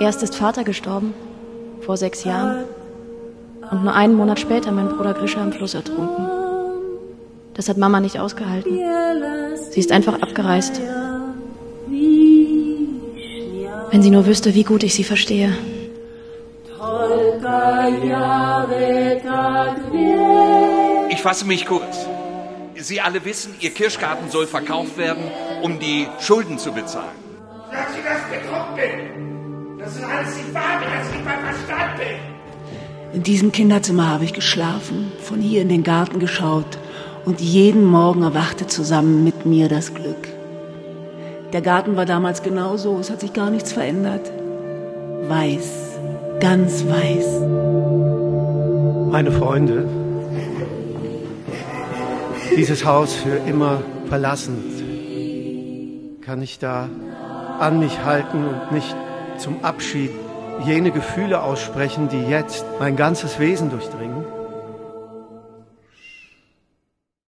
Erst ist Vater gestorben, vor sechs Jahren. Und nur einen Monat später mein Bruder Grisha im Fluss ertrunken. Das hat Mama nicht ausgehalten. Sie ist einfach abgereist. Wenn sie nur wüsste, wie gut ich sie verstehe. Ich fasse mich kurz. Sie alle wissen, Ihr Kirschgarten soll verkauft werden, um die Schulden zu bezahlen. Dass ich betrunken bin. Das ist alles nicht wahr, dass ich bei Verstand bin. In diesem Kinderzimmer habe ich geschlafen, von hier in den Garten geschaut und jeden Morgen erwachte zusammen mit mir das Glück. Der Garten war damals genauso, es hat sich gar nichts verändert. Weiß, ganz weiß. Meine Freunde, dieses Haus für immer verlassend, kann ich da an mich halten und nicht zum Abschied jene Gefühle aussprechen, die jetzt mein ganzes Wesen durchdringen?